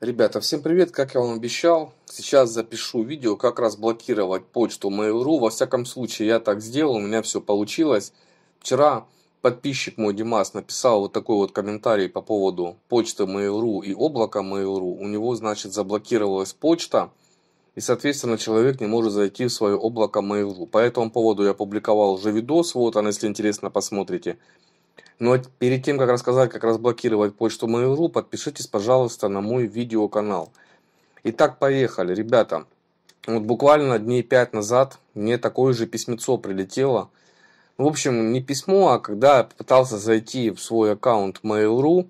Ребята, всем привет! Как я вам обещал, сейчас запишу видео, как разблокировать почту Mail.ru. Во всяком случае, я так сделал, у меня все получилось. Вчера подписчик мой Димас написал вот такой вот комментарий по поводу почты Mail.ru и облака Mail.ru. У него, значит, заблокировалась почта, и, соответственно, человек не может зайти в свое облако Mail.ru. По этому поводу я публиковал уже видос, вот он, если интересно, посмотрите. Но перед тем, как рассказать, как разблокировать почту Mail.ru, подпишитесь, пожалуйста, на мой видеоканал. Итак, поехали, ребята. Вот буквально дней пять назад мне такое же письмецо прилетело. В общем, не письмо, а когда я пытался зайти в свой аккаунт Mail.ru,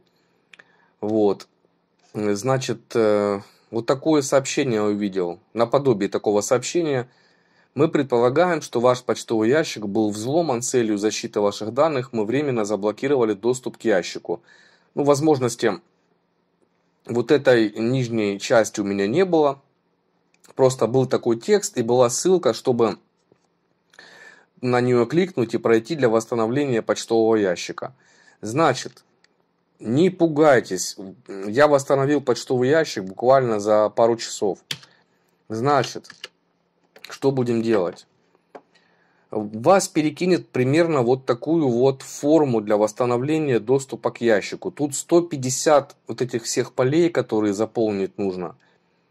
вот, значит, э, вот такое сообщение увидел. Наподобие такого сообщения – мы предполагаем, что ваш почтовый ящик был взломан целью защиты ваших данных. Мы временно заблокировали доступ к ящику. Ну, возможности вот этой нижней части у меня не было. Просто был такой текст и была ссылка, чтобы на нее кликнуть и пройти для восстановления почтового ящика. Значит, не пугайтесь. Я восстановил почтовый ящик буквально за пару часов. Значит, что будем делать? Вас перекинет примерно вот такую вот форму для восстановления доступа к ящику. Тут 150 вот этих всех полей, которые заполнить нужно.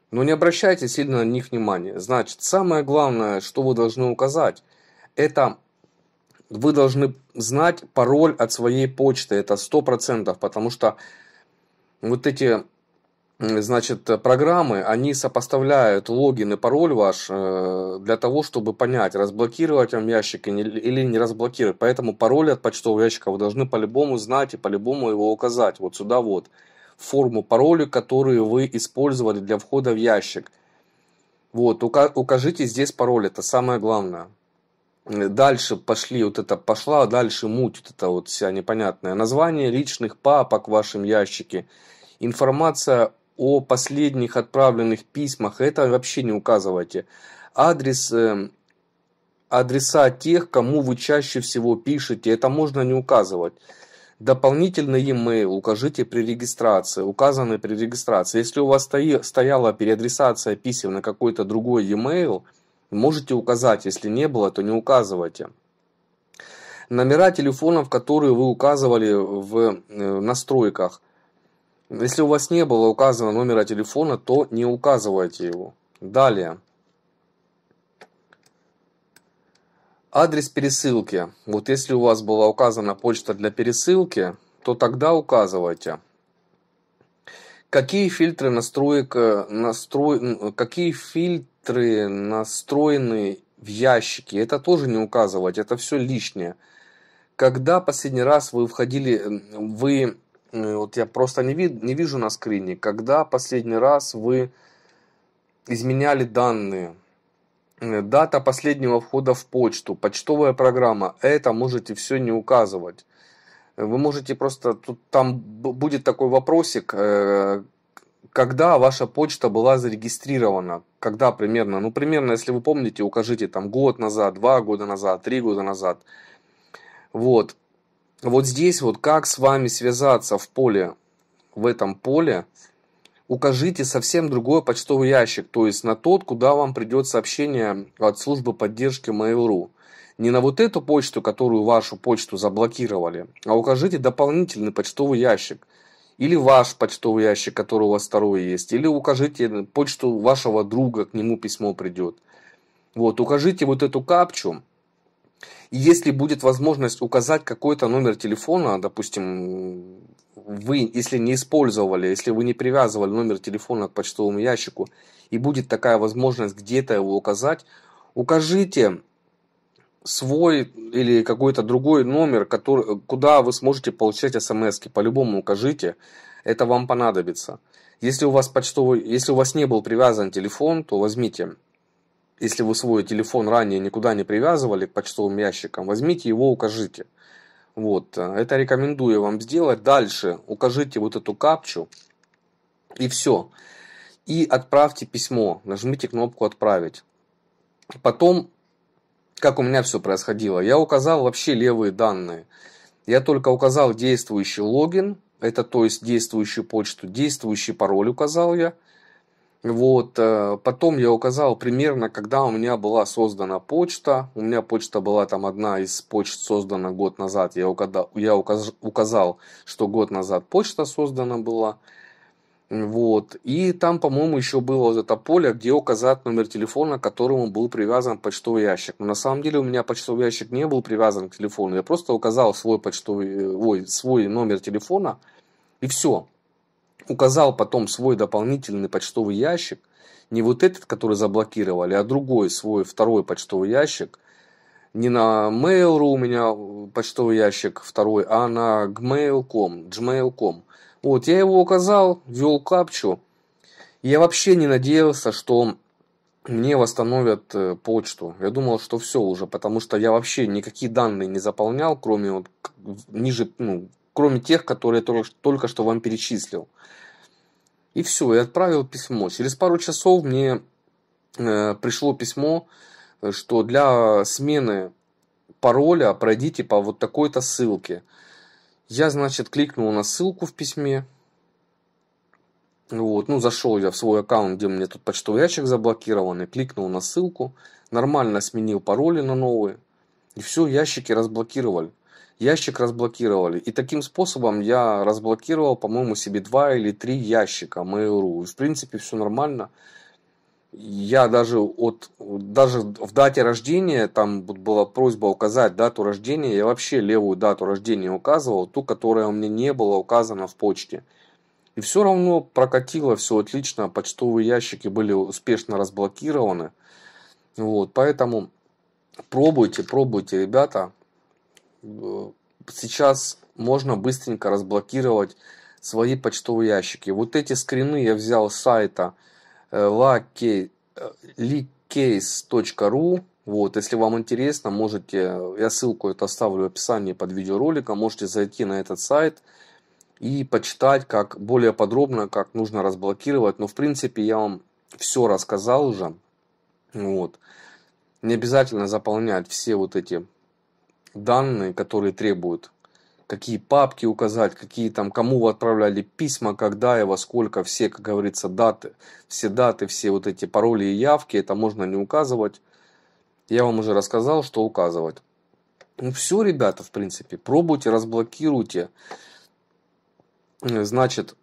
Но не обращайте сильно на них внимания. Значит, самое главное, что вы должны указать, это вы должны знать пароль от своей почты. Это 100%, потому что вот эти значит, программы, они сопоставляют логин и пароль ваш э, для того, чтобы понять, разблокировать вам ящик или не разблокировать. Поэтому пароль от почтового ящика вы должны по-любому знать и по-любому его указать. Вот сюда вот. Форму пароля, которую вы использовали для входа в ящик. Вот, укажите здесь пароль, это самое главное. Дальше пошли, вот это пошла, дальше муть, вот это вот вся непонятная. Название личных папок в вашем ящике. Информация о последних отправленных письмах, это вообще не указывайте. Адрес, э, адреса тех, кому вы чаще всего пишете, это можно не указывать. Дополнительный e-mail укажите при регистрации, указанный при регистрации. Если у вас стояла переадресация писем на какой-то другой e-mail, можете указать. Если не было, то не указывайте. Номера телефонов, которые вы указывали в э, настройках, если у вас не было указано номера телефона, то не указывайте его. Далее. Адрес пересылки. Вот если у вас была указана почта для пересылки, то тогда указывайте. Какие фильтры настроек, настрой, какие фильтры настроены в ящике, это тоже не указывать, это все лишнее. Когда последний раз вы входили, вы Э, вот я просто не, вид, не вижу на скрине, когда последний раз вы изменяли данные. Э, дата последнего входа в почту, почтовая программа, это можете все не указывать. Э, вы можете просто, тут там будет такой вопросик, когда ваша почта была зарегистрирована, когда примерно, ну примерно, если вы помните, укажите там год назад, два года назад, три года назад. Вот, вот здесь вот как с вами связаться в поле, в этом поле, укажите совсем другой почтовый ящик, то есть на тот, куда вам придет сообщение от службы поддержки Mail.ru. Не на вот эту почту, которую вашу почту заблокировали, а укажите дополнительный почтовый ящик. Или ваш почтовый ящик, который у вас второй есть. Или укажите почту вашего друга, к нему письмо придет. Вот, укажите вот эту капчу, и если будет возможность указать какой-то номер телефона, допустим, вы, если не использовали, если вы не привязывали номер телефона к почтовому ящику, и будет такая возможность где-то его указать, укажите свой или какой-то другой номер, который, куда вы сможете получать смс. По-любому укажите, это вам понадобится. Если у вас почтовый, если у вас не был привязан телефон, то возьмите если вы свой телефон ранее никуда не привязывали к почтовым ящикам, возьмите его, укажите. Вот, это рекомендую вам сделать. Дальше укажите вот эту капчу и все. И отправьте письмо, нажмите кнопку «Отправить». Потом, как у меня все происходило, я указал вообще левые данные. Я только указал действующий логин, Это то есть действующую почту. Действующий пароль указал я. Вот, э, потом я указал примерно, когда у меня была создана почта. У меня почта была там одна из почт создана год назад. Я указал, я указ, указал что год назад почта создана была. Вот. И там, по-моему, еще было вот это поле, где указать номер телефона, к которому был привязан почтовый ящик. Но на самом деле у меня почтовый ящик не был привязан к телефону. Я просто указал свой почтовый, э, ой, свой номер телефона и все. Указал потом свой дополнительный почтовый ящик. Не вот этот, который заблокировали, а другой свой второй почтовый ящик. Не на Mail.ru у меня почтовый ящик второй, а на gmail.com, gmail.com. Вот, я его указал, ввел капчу. Я вообще не надеялся, что мне восстановят э, почту. Я думал, что все уже, потому что я вообще никакие данные не заполнял, кроме вот ниже, ну, кроме тех, которые я только, что вам перечислил. И все, я отправил письмо. Через пару часов мне э, пришло письмо, что для смены пароля пройдите по вот такой-то ссылке. Я, значит, кликнул на ссылку в письме. Вот, ну, зашел я в свой аккаунт, где меня тут почтовый ящик заблокированный, кликнул на ссылку, нормально сменил пароли на новые, и все, ящики разблокировали. Ящик разблокировали. И таким способом я разблокировал, по-моему, себе два или три ящика Mail.ru. И, в принципе, все нормально я даже от даже в дате рождения там была просьба указать дату рождения я вообще левую дату рождения указывал ту которая у меня не была указана в почте и все равно прокатило все отлично почтовые ящики были успешно разблокированы вот поэтому пробуйте пробуйте ребята сейчас можно быстренько разблокировать свои почтовые ящики вот эти скрины я взял с сайта leakcase.ru. Вот, если вам интересно, можете, я ссылку это оставлю в описании под видеороликом, можете зайти на этот сайт и почитать как более подробно, как нужно разблокировать. Но в принципе я вам все рассказал уже. Вот. Не обязательно заполнять все вот эти данные, которые требуют какие папки указать, какие там, кому вы отправляли письма, когда и во сколько, все, как говорится, даты, все даты, все вот эти пароли и явки, это можно не указывать. Я вам уже рассказал, что указывать. Ну все, ребята, в принципе, пробуйте, разблокируйте. Значит,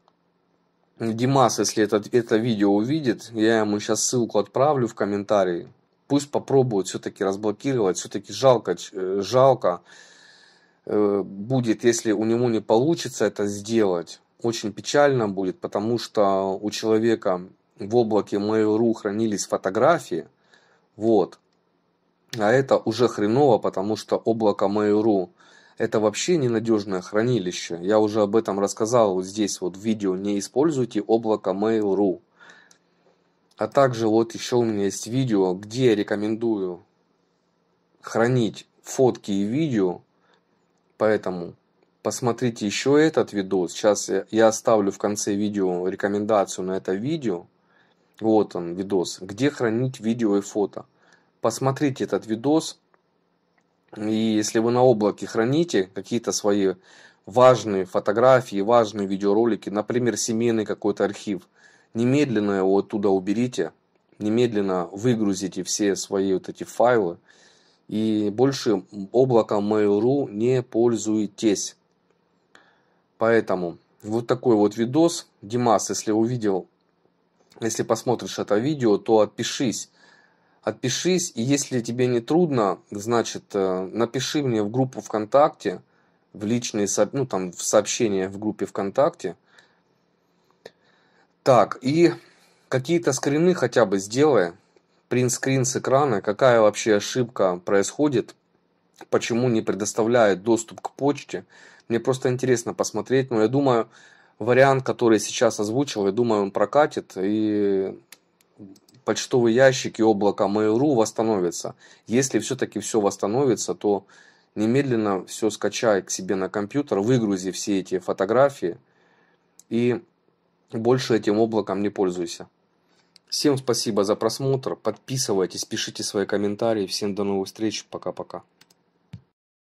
Димас, если это, это видео увидит, я ему сейчас ссылку отправлю в комментарии. Пусть попробует все-таки разблокировать, все-таки жалко, э, жалко Э, будет, если у него не получится это сделать, очень печально будет, потому что у человека в облаке Mail.ru хранились фотографии, вот, а это уже хреново, потому что облако Mail.ru это вообще ненадежное хранилище. Я уже об этом рассказал вот здесь вот в видео. Не используйте облако Mail.ru. А также вот еще у меня есть видео, где я рекомендую хранить фотки и видео Поэтому посмотрите еще этот видос. Сейчас я оставлю в конце видео рекомендацию на это видео. Вот он видос, где хранить видео и фото. Посмотрите этот видос. И если вы на облаке храните какие-то свои важные фотографии, важные видеоролики, например, семейный какой-то архив, немедленно его оттуда уберите, немедленно выгрузите все свои вот эти файлы и больше облаком Mail.ru не пользуйтесь. Поэтому вот такой вот видос. Димас, если увидел, если посмотришь это видео, то отпишись. Отпишись, и если тебе не трудно, значит, э, напиши мне в группу ВКонтакте, в личные, ну там, в сообщения в группе ВКонтакте. Так, и какие-то скрины хотя бы сделай, принтскрин с экрана, какая вообще ошибка происходит, почему не предоставляет доступ к почте. Мне просто интересно посмотреть, но я думаю, вариант, который сейчас озвучил, я думаю, он прокатит, и почтовые ящики облака Mail.ru восстановятся. Если все-таки все восстановится, то немедленно все скачай к себе на компьютер, выгрузи все эти фотографии. И больше этим облаком не пользуйся. Всем спасибо за просмотр. Подписывайтесь, пишите свои комментарии. Всем до новых встреч. Пока-пока.